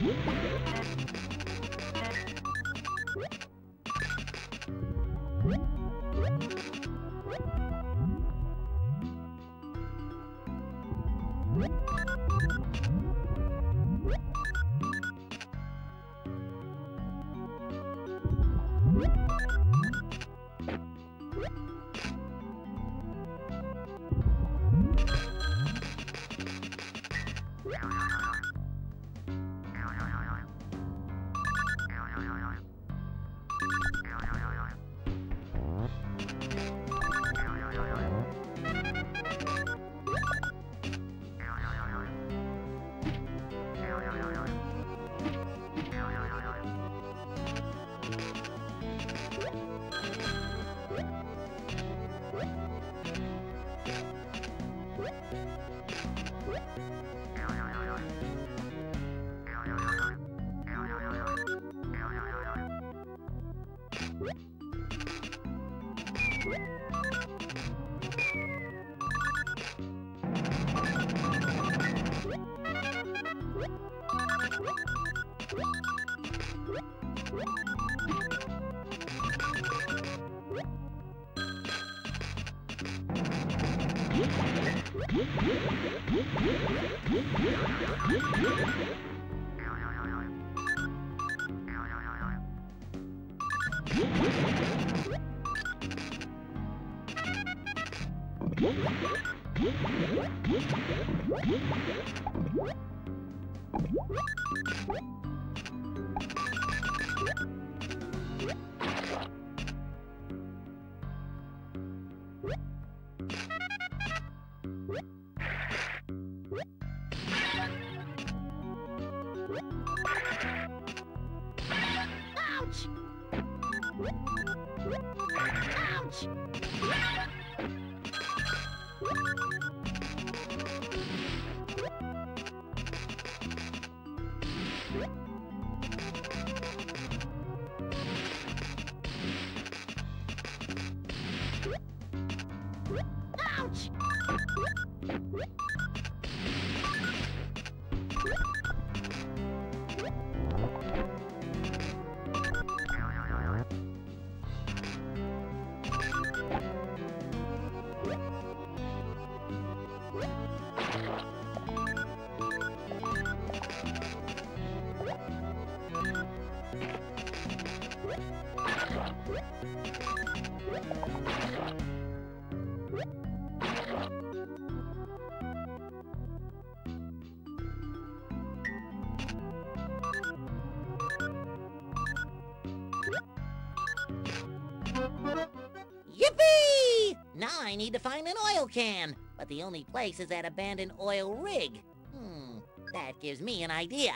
What? What? What? Ouch! Ouch! Yippee! Now I need to find an oil can, but the only place is that abandoned oil rig. Hmm, that gives me an idea.